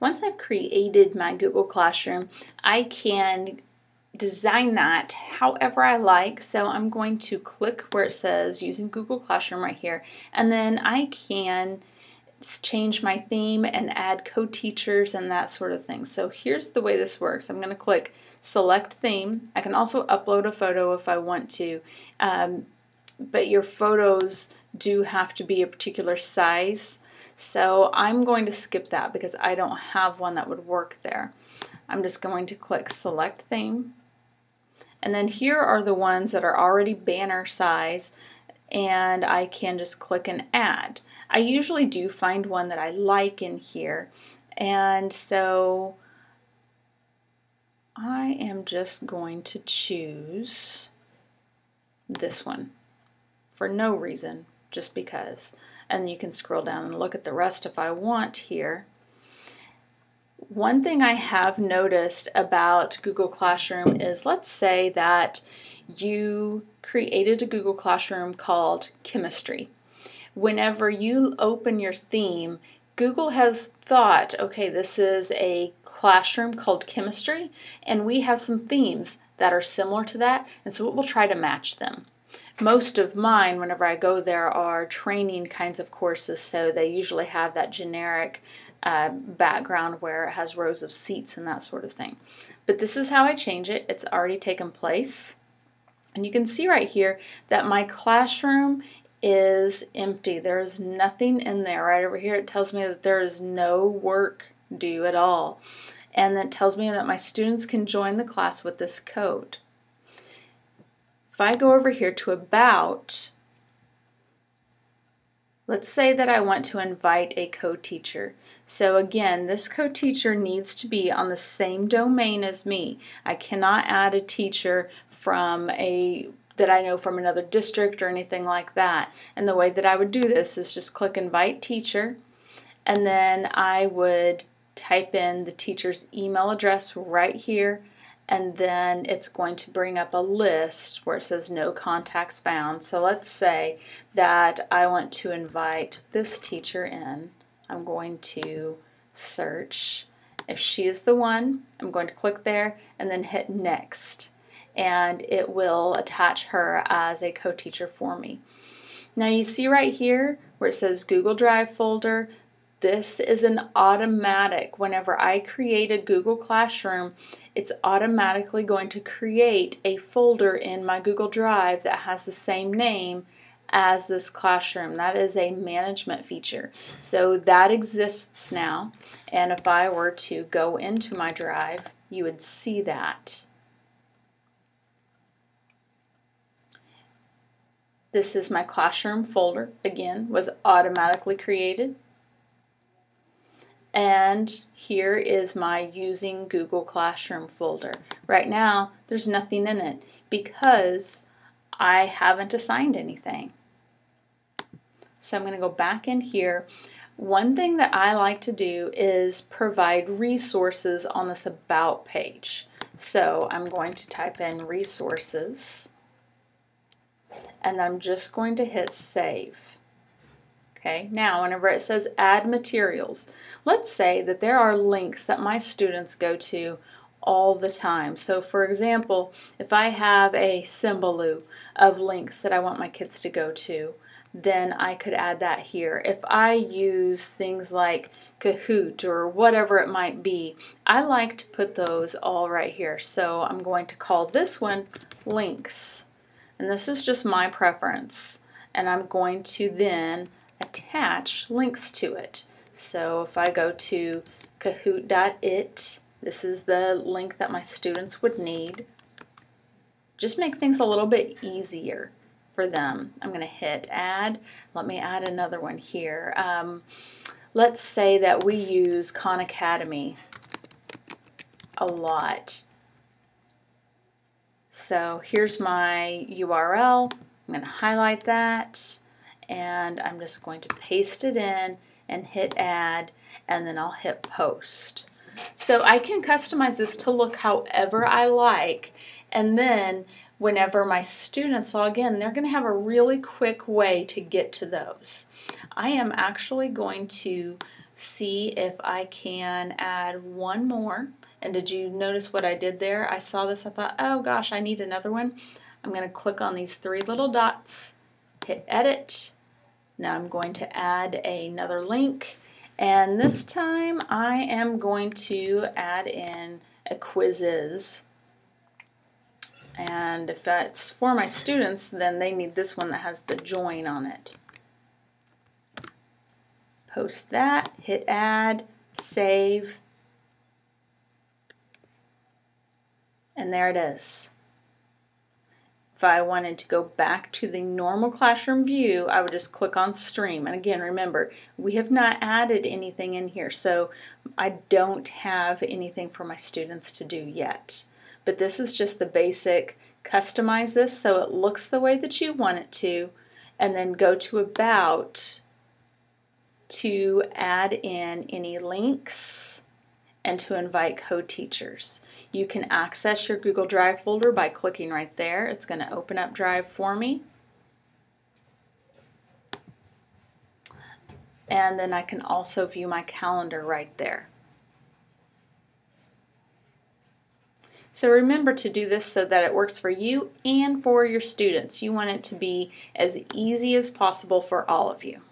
Once I've created my Google Classroom, I can design that however I like. So I'm going to click where it says using Google Classroom right here, and then I can change my theme and add co-teachers and that sort of thing. So here's the way this works. I'm going to click select theme. I can also upload a photo if I want to, um, but your photos do have to be a particular size. So I'm going to skip that because I don't have one that would work there. I'm just going to click select theme. And then here are the ones that are already banner size and I can just click and add. I usually do find one that I like in here and so I am just going to choose this one for no reason, just because. And you can scroll down and look at the rest if I want here. One thing I have noticed about Google Classroom is let's say that you created a Google Classroom called Chemistry. Whenever you open your theme, Google has thought, okay, this is a classroom called Chemistry, and we have some themes that are similar to that, and so it will try to match them. Most of mine, whenever I go there, are training kinds of courses, so they usually have that generic uh, background where it has rows of seats and that sort of thing. But this is how I change it. It's already taken place. And you can see right here that my classroom is empty. There is nothing in there. Right over here it tells me that there is no work due at all. And that tells me that my students can join the class with this code. If I go over here to About, let's say that I want to invite a co-teacher. So again, this co-teacher needs to be on the same domain as me. I cannot add a teacher from a that I know from another district or anything like that. And the way that I would do this is just click invite teacher and then I would type in the teacher's email address right here and then it's going to bring up a list where it says no contacts found. So let's say that I want to invite this teacher in. I'm going to search. If she is the one, I'm going to click there and then hit next and it will attach her as a co-teacher for me. Now you see right here where it says Google Drive folder, this is an automatic. Whenever I create a Google Classroom, it's automatically going to create a folder in my Google Drive that has the same name as this classroom. That is a management feature. So that exists now. And if I were to go into my drive, you would see that. This is my classroom folder, again, was automatically created. And here is my using Google Classroom folder. Right now, there's nothing in it because I haven't assigned anything. So I'm going to go back in here. One thing that I like to do is provide resources on this About page. So I'm going to type in resources and I'm just going to hit save. Okay, now whenever it says add materials, let's say that there are links that my students go to all the time. So for example, if I have a Symbaloo of links that I want my kids to go to, then I could add that here. If I use things like Kahoot or whatever it might be, I like to put those all right here. So I'm going to call this one links. And this is just my preference. And I'm going to then attach links to it. So if I go to kahoot.it, this is the link that my students would need. Just make things a little bit easier for them. I'm going to hit add. Let me add another one here. Um, let's say that we use Khan Academy a lot. So here's my URL. I'm going to highlight that and I'm just going to paste it in and hit add and then I'll hit post. So I can customize this to look however I like and then whenever my students log in, they're going to have a really quick way to get to those. I am actually going to see if I can add one more. And did you notice what I did there? I saw this, I thought, oh gosh, I need another one. I'm going to click on these three little dots, hit edit. Now I'm going to add another link. And this time I am going to add in a Quizizz. And if that's for my students, then they need this one that has the join on it. Post that, hit add, save, and there it is. If I wanted to go back to the normal classroom view, I would just click on stream. And again, remember, we have not added anything in here, so I don't have anything for my students to do yet. But this is just the basic, customize this so it looks the way that you want it to, and then go to about to add in any links and to invite co-teachers. You can access your Google Drive folder by clicking right there. It's going to open up Drive for me. And then I can also view my calendar right there. So remember to do this so that it works for you and for your students. You want it to be as easy as possible for all of you.